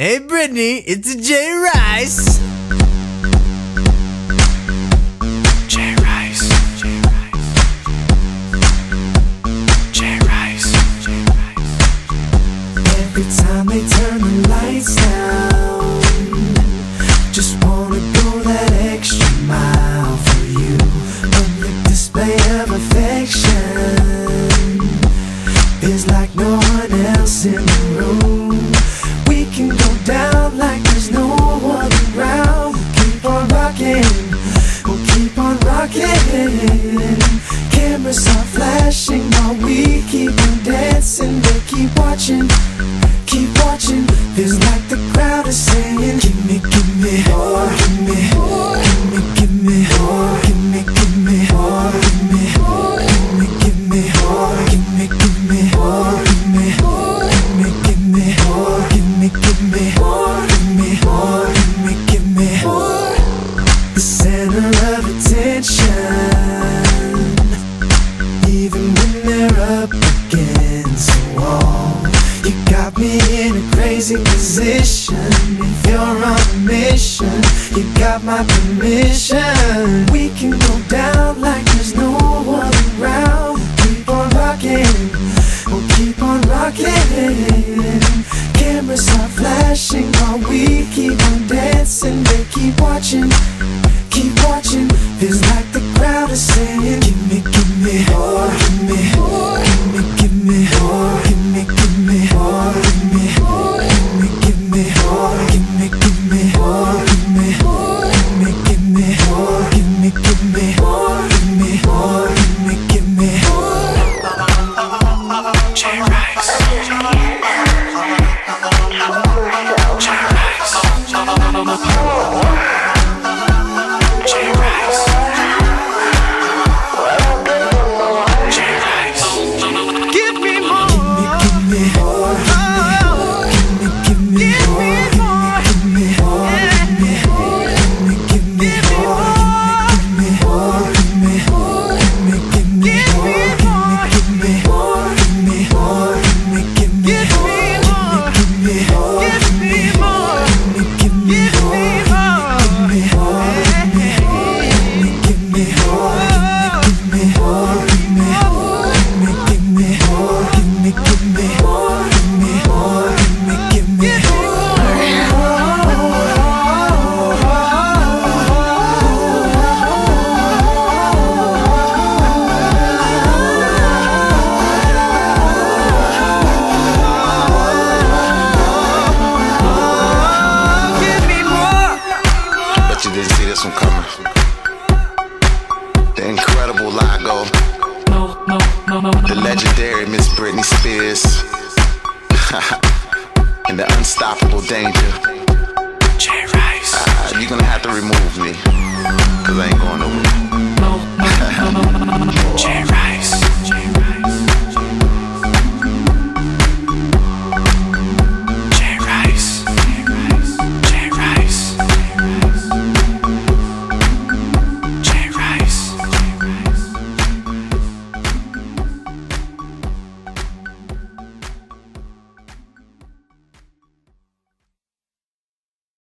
Hey Britney, it's Jay Rice. Jay Rice. Jay Rice. Jay Rice. Every time they turn the lights down. watching, keep watching. Feels like the crowd is saying Give me, give me, give me Got me in a crazy position. If you're on a mission, you got my permission. We can go down like there's no one around. Keep on rocking, we'll keep on rocking. Cameras are flashing while we keep on dancing. They keep watching. The incredible Lago. The legendary Miss Britney Spears. and the unstoppable Danja. Jay Rice. Uh, you're gonna have to remove me. Cause I ain't going nowhere.